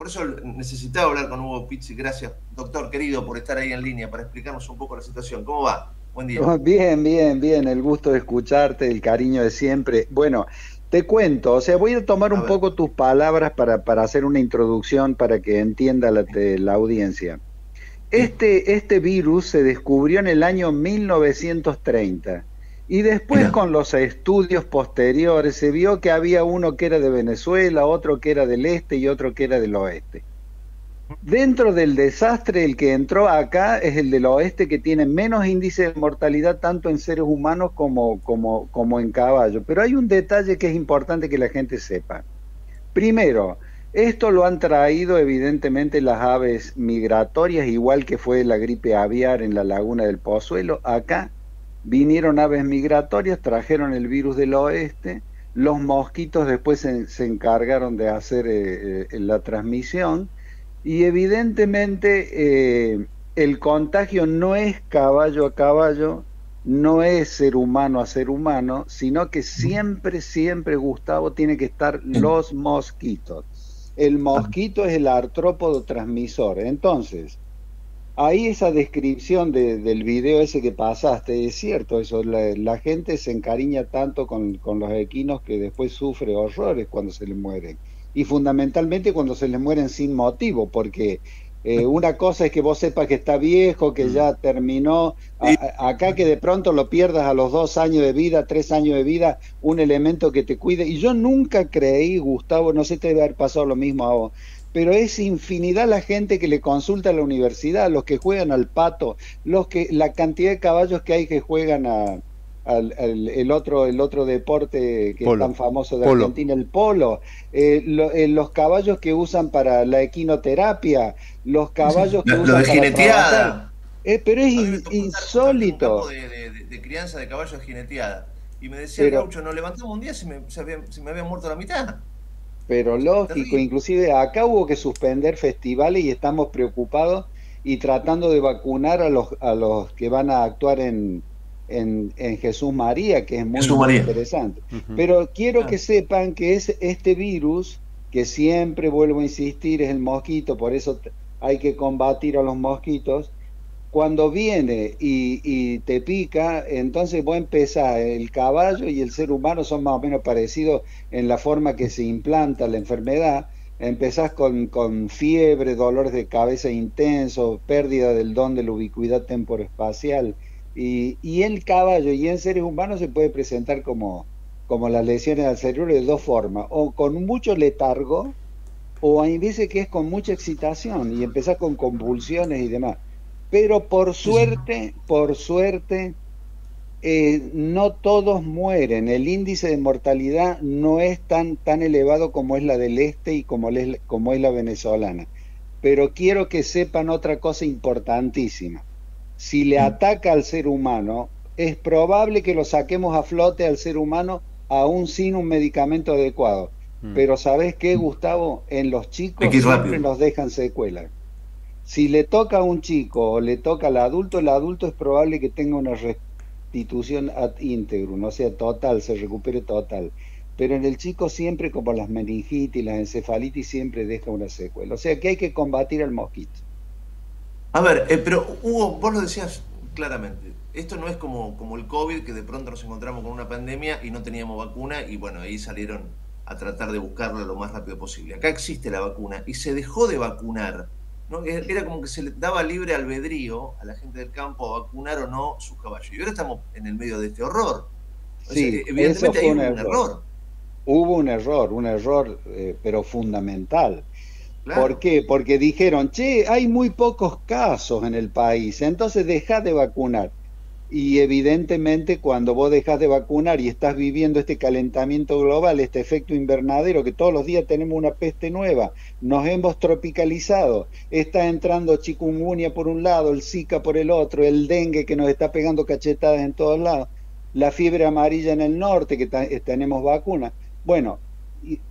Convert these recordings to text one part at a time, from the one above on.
Por eso necesitaba hablar con Hugo Pizzi. Gracias, doctor querido, por estar ahí en línea para explicarnos un poco la situación. ¿Cómo va? Buen día. Bien, bien, bien. El gusto de escucharte, el cariño de siempre. Bueno, te cuento, o sea, voy a tomar un poco tus palabras para, para, hacer una introducción para que entienda la, la audiencia. Este, este virus se descubrió en el año 1930 y después con los estudios posteriores se vio que había uno que era de Venezuela, otro que era del este y otro que era del oeste. Dentro del desastre, el que entró acá es el del oeste, que tiene menos índice de mortalidad tanto en seres humanos como, como, como en caballo. Pero hay un detalle que es importante que la gente sepa. Primero, esto lo han traído evidentemente las aves migratorias, igual que fue la gripe aviar en la laguna del Pozuelo. Acá vinieron aves migratorias, trajeron el virus del oeste, los mosquitos después se, encargaron de hacer eh, eh, la transmisión y evidentemente eh, el contagio no es caballo a caballo, no es ser humano a ser humano, sino que siempre, siempre, Gustavo, tiene que estar los mosquitos. El mosquito es el artrópodo transmisor. Entonces, ahí esa descripción del video ese que pasaste, es cierto, eso, la, gente se encariña tanto con, los equinos que después sufre horrores cuando se les mueren. Y fundamentalmente cuando se les mueren sin motivo, porque eh, una cosa es que vos sepas que está viejo, que ya terminó, acá que de pronto lo pierdas a los dos años de vida, tres años de vida, un elemento que te cuide. Y yo nunca creí, Gustavo, no sé te debe haber pasado lo mismo a vos, pero es infinidad la gente que le consulta a la universidad, los que juegan al pato, los que la cantidad de caballos que hay que juegan a, al, el otro el otro deporte que es tan famoso de Argentina, el polo, eh, eh, los caballos que usan para la equinoterapia, los caballos que usan de para eh, pero es insólito. de, crianza de caballos jineteada. Y me decía el gaucho, nos levantamos un día se me, se, me había muerto la mitad pero lógico, inclusive acá hubo que suspender festivales y estamos preocupados y tratando de vacunar a los, a los que van a actuar en, en, Jesús María, que es muy, interesante. Pero quiero que sepan que es este virus, que siempre vuelvo a insistir, es el mosquito, por eso hay que combatir a los mosquitos, cuando viene y, te pica, entonces vos empezás, el caballo y el ser humano son más o menos parecidos en la forma que se implanta la enfermedad. Empezás con, fiebre, dolores de cabeza intenso, pérdida del don de la ubicuidad temporoespacial. Y, y el caballo y en seres humanos se puede presentar como, como las lesiones al cerebro de dos formas, o con mucho letargo, o hay veces que es con mucha excitación y empezás con convulsiones y demás. Pero por suerte, por suerte, eh, no todos mueren. El índice de mortalidad no es tan, tan elevado como es la del este y como es, como es la venezolana. Pero quiero que sepan otra cosa importantísima. Si le mm. ataca al ser humano, es probable que lo saquemos a flote al ser humano aún sin un medicamento adecuado. Mm. Pero ¿sabes qué, mm. Gustavo? En los chicos siempre nos dejan secuelas. Si le toca a un chico o le toca al adulto, el adulto es probable que tenga una restitución ad integrum, o sea, total, se recupere total. Pero en el chico siempre, como las meningitis, las encefalitis, siempre deja una secuela. O sea que hay que combatir al mosquito. A ver, eh, pero Hugo, vos lo decías claramente, esto no es como, como el COVID, que de pronto nos encontramos con una pandemia y no teníamos vacuna y bueno, ahí salieron a tratar de buscarla lo más rápido posible. Acá existe la vacuna y se dejó de vacunar era como que se le daba libre albedrío a la gente del campo a vacunar o no sus caballos. Y ahora estamos en el medio de este horror. Sí, evidentemente hay un error. Hubo un error, un error, eh, pero fundamental. ¿Por qué? Porque dijeron, che, hay muy pocos casos en el país, entonces deja de vacunar. Y evidentemente cuando vos dejas de vacunar y estás viviendo este calentamiento global, este efecto invernadero, que todos los días tenemos una peste nueva, nos hemos tropicalizado, está entrando chikungunya por un lado, el zika por el otro, el dengue que nos está pegando cachetadas en todos lados, la fiebre amarilla en el norte, que tenemos vacunas. Bueno,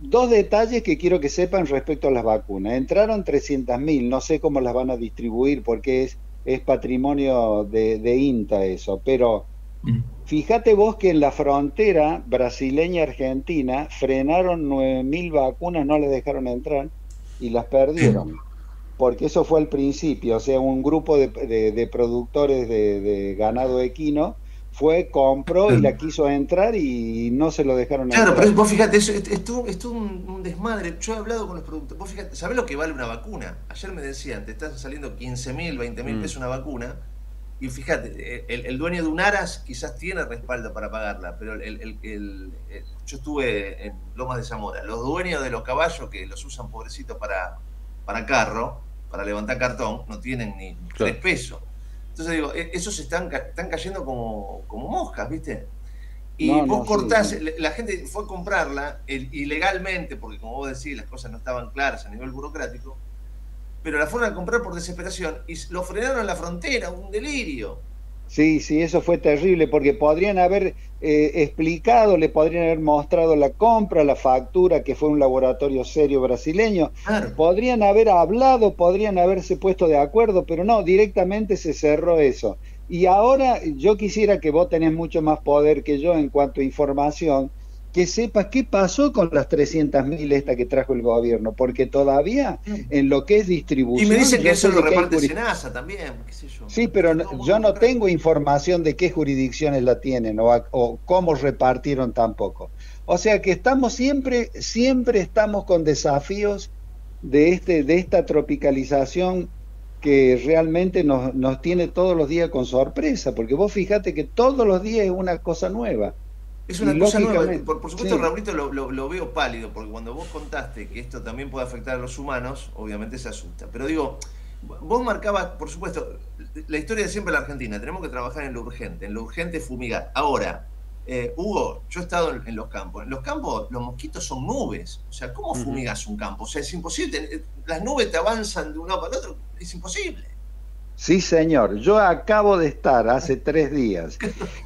dos detalles que quiero que sepan respecto a las vacunas. Entraron 300.000, no sé cómo las van a distribuir porque es es patrimonio de, INTA eso, pero mm. fíjate vos que en la frontera brasileña-argentina frenaron 9.000 vacunas, no les dejaron entrar, y las perdieron. Porque eso fue al principio, o sea, un grupo de, productores de, ganado equino fue, compró y la quiso entrar y no se lo dejaron Claro, pero vos fíjate, esto es un, un, desmadre. Yo he hablado con los productores. Vos fíjate, ¿sabés lo que vale una vacuna? Ayer me decían, te están saliendo 15 mil, 20 mil mm. pesos una vacuna y fíjate, el, dueño de un Aras quizás tiene respaldo para pagarla, pero el, yo estuve en Lomas de Zamora. Los dueños de los caballos que los usan pobrecitos para, para carro, para levantar cartón, no tienen ni tres pesos. Entonces digo, e, esos están, están cayendo como, como moscas, ¿viste? Y vos cortás, la gente fue a comprarla ilegalmente, porque como vos decís, las cosas no estaban claras a nivel burocrático pero la fueron a comprar por desesperación y lo frenaron en la frontera, un delirio. Sí, sí, eso fue terrible porque podrían haber eh, explicado, le podrían haber mostrado la compra, la factura, que fue un laboratorio serio brasileño. Podrían haber hablado, podrían haberse puesto de acuerdo, pero no, directamente se cerró eso. Y ahora yo quisiera que vos tenés mucho más poder que yo en cuanto a información que sepas qué pasó con las 300.000 esta que trajo el gobierno, porque todavía mm. en lo que es distribución... Y me dicen que eso lo reparte Senasa también, qué sé yo. Sí, pero yo no tengo información de qué jurisdicciones la tienen o, o, cómo repartieron tampoco. O sea que estamos siempre, siempre estamos con desafíos de, este, de esta tropicalización que realmente nos, nos tiene todos los días con sorpresa, porque vos fíjate que todos los días es una cosa nueva. Es una cosa nueva. Por, supuesto, Raulito, lo, veo pálido, porque cuando vos contaste que esto también puede afectar a los humanos, obviamente se asusta. Pero digo, vos marcabas, por supuesto, la historia de siempre en la Argentina. Tenemos que trabajar en lo urgente, en lo urgente fumigar. Ahora, eh, Hugo, yo he estado en, los campos. En los campos los mosquitos son nubes. O sea, ¿cómo fumigas un campo? O sea, es imposible. Las nubes te avanzan de un lado para el otro. Es imposible. Sí, señor. Yo acabo de estar hace tres días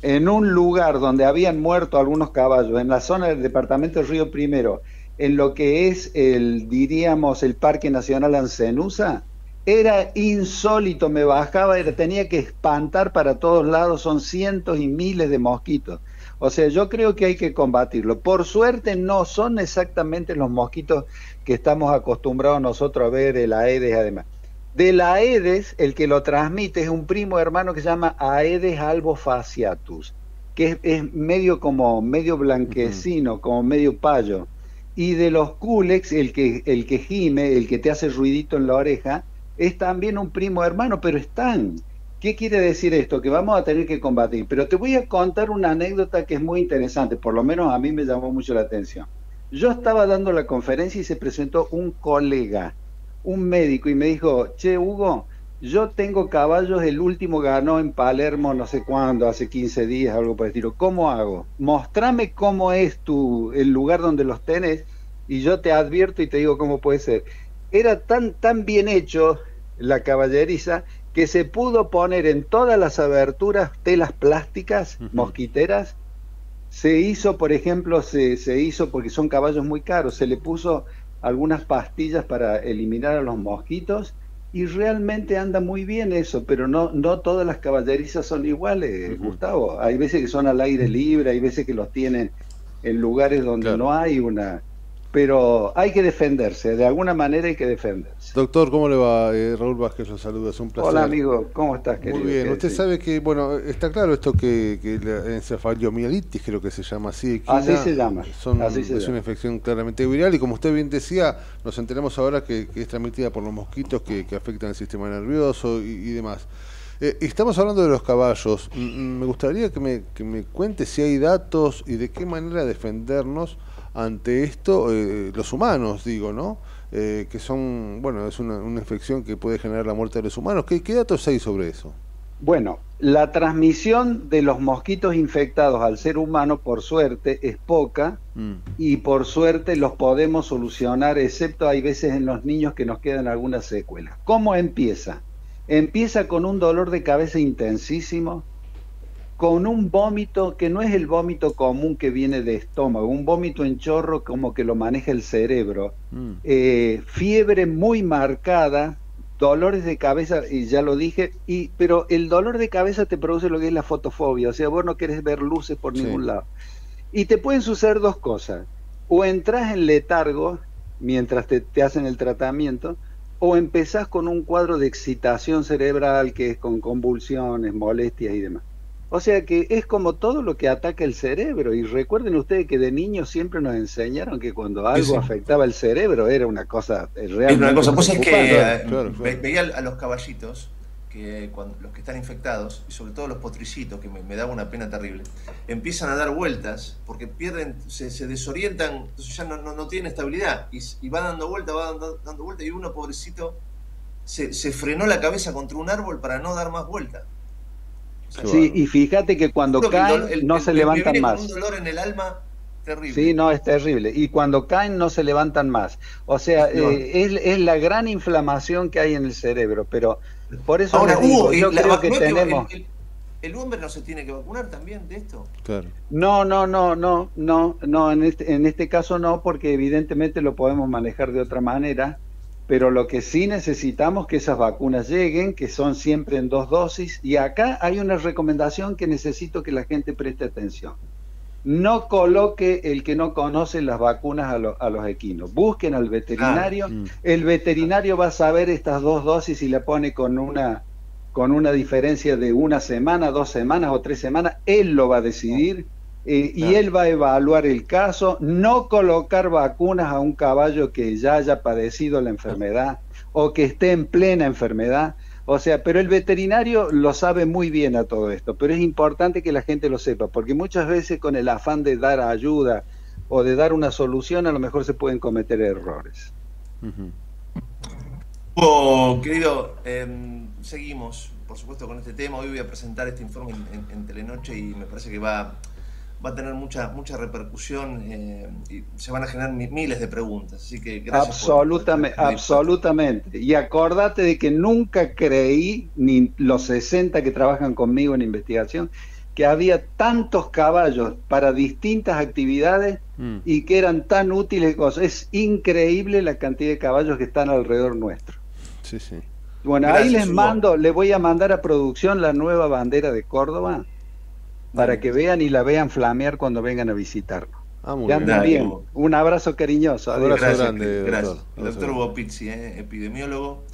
en un lugar donde habían muerto algunos caballos, en la zona del departamento Río Primero, en lo que es el, diríamos, el Parque Nacional Ancenusa. Era insólito, me bajaba, tenía que espantar para todos lados, son cientos y miles de mosquitos. O sea, yo creo que hay que combatirlo. Por suerte no son exactamente los mosquitos que estamos acostumbrados nosotros a ver, el Aedes además de la Aedes, el que lo transmite es un primo hermano que se llama Aedes albofasciatus, que es, medio como medio blanquecino, como medio payo. Y de los Culex, el que, el que gime, el que te hace ruidito en la oreja, es también un primo hermano, pero están. ¿Qué quiere decir esto? Que vamos a tener que combatir. Pero te voy a contar una anécdota que es muy interesante, por lo menos a mí me llamó mucho la atención. Yo estaba dando la conferencia y se presentó un colega un médico y me dijo, che, Hugo, yo tengo caballos, el último ganó en Palermo no sé cuándo, hace 15 días, algo por el estilo. ¿Cómo hago? Mostrame cómo es tu, el lugar donde los tenés y yo te advierto y te digo cómo puede ser. Era tan, tan bien hecho la caballeriza que se pudo poner en todas las aberturas telas plásticas, mosquiteras. Se hizo, por ejemplo, se, se hizo, porque son caballos muy caros, se le puso algunas pastillas para eliminar a los mosquitos y realmente anda muy bien eso, pero no, no todas las caballerizas son iguales, Gustavo. Hay veces que son al aire libre, hay veces que los tienen en lugares donde no hay una, pero hay que defenderse, de alguna manera hay que defenderse. Doctor, ¿cómo le va? Eh, Raúl Vázquez lo saluda, es un placer. Hola amigo, ¿cómo estás querido? Muy bien, usted sabe que, bueno, está claro esto que, que la encefalomielitis, creo que se llama así. así se llama. es una infección claramente viral y como usted bien decía, nos enteramos ahora que, es transmitida por los mosquitos que, afectan el sistema nervioso y, demás. Eh, estamos hablando de los caballos. Mm, mm, me gustaría que me, que me cuente si hay datos y de qué manera defendernos ante esto eh, los humanos, digo, ¿no? Eh, que son, bueno, es una, infección que puede generar la muerte de los humanos. ¿Qué, datos hay sobre eso? Bueno, la transmisión de los mosquitos infectados al ser humano, por suerte, es poca mm. y por suerte los podemos solucionar, excepto hay veces en los niños que nos quedan algunas secuelas. ¿Cómo empieza? Empieza con un dolor de cabeza intensísimo, con un vómito que no es el vómito común que viene de estómago, un vómito en chorro como que lo maneja el cerebro, mm. eh, fiebre muy marcada, dolores de cabeza, y ya lo dije, y, pero el dolor de cabeza te produce lo que es la fotofobia, o sea, vos no querés ver luces por ningún lado. Y te pueden suceder dos cosas, o entras en letargo mientras te, te hacen el tratamiento, o empezás con un cuadro de excitación cerebral que es con convulsiones, molestias y demás. O sea que es como todo lo que ataca el cerebro. Y recuerden ustedes que de niños siempre nos enseñaron que cuando algo afectaba el cerebro era una cosa realmente. Es una cosa, pues es que eh, veía a los caballitos que cuando, los que están infectados, y sobre todo los potricitos, que me, daba una pena terrible, empiezan a dar vueltas porque pierden, se, desorientan, entonces ya no, no, tienen estabilidad y, va dando vuelta, va dando, dando vuelta y uno, pobrecito, se, se, frenó la cabeza contra un árbol para no dar más vuelta. Sí, y fíjate que cuando caen no se levantan más. Un dolor en el alma terrible. Sí, no, es terrible. Y cuando caen no se levantan más. O sea, eh, es, es la gran inflamación que hay en el cerebro, pero por eso Ahora, Hugo, yo creo que tenemos... El, el, hombre no se tiene que vacunar también de esto? Claro. No, no, no, no, no, no, en este, en este caso no, porque evidentemente lo podemos manejar de otra manera, pero lo que sí necesitamos que esas vacunas lleguen, que son siempre en dos dosis, y acá hay una recomendación que necesito que la gente preste atención no coloque el que no conoce las vacunas a, los equinos. Busquen al veterinario. Mm. El veterinario va a saber estas dos dosis y la pone con una, con una diferencia de una semana, dos semanas o tres semanas. Él lo va a decidir eh, y él va a evaluar el caso. No colocar vacunas a un caballo que ya haya padecido la enfermedad o que esté en plena enfermedad o sea, pero el veterinario lo sabe muy bien a todo esto, pero es importante que la gente lo sepa, porque muchas veces con el afán de dar ayuda o de dar una solución, a lo mejor se pueden cometer errores. querido, em, seguimos, por supuesto, con este tema. Hoy voy a presentar este informe en Telenoche y me parece que va va a tener mucha mucha repercusión eh, y se van a generar miles de preguntas. Así que gracias absolutamente, absolutamente. Y acordate de que nunca creí, ni los 60 que trabajan conmigo en investigación, que había tantos caballos para distintas actividades mm. y que eran tan útiles. Es increíble la cantidad de caballos que están alrededor nuestro. Sí, sí. Bueno, ahí les mando, les voy a mandar a producción la nueva bandera de Córdoba para que vean y la vean flamear cuando vengan a visitarnos. Ah, muy bien. Un abrazo cariñoso. Un abrazo grande, gracias. Doctor Hugo Pizzi, eh, epidemiólogo.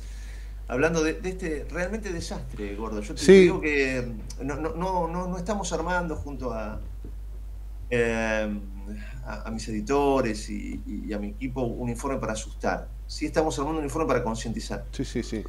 Hablando de, este realmente desastre, gordo. Yo te digo que no, no, no, no, estamos armando junto a, eh, a, mis editores y, y, a mi equipo un informe para asustar. Sí estamos armando un informe para concientizar. Sí, sí, sí.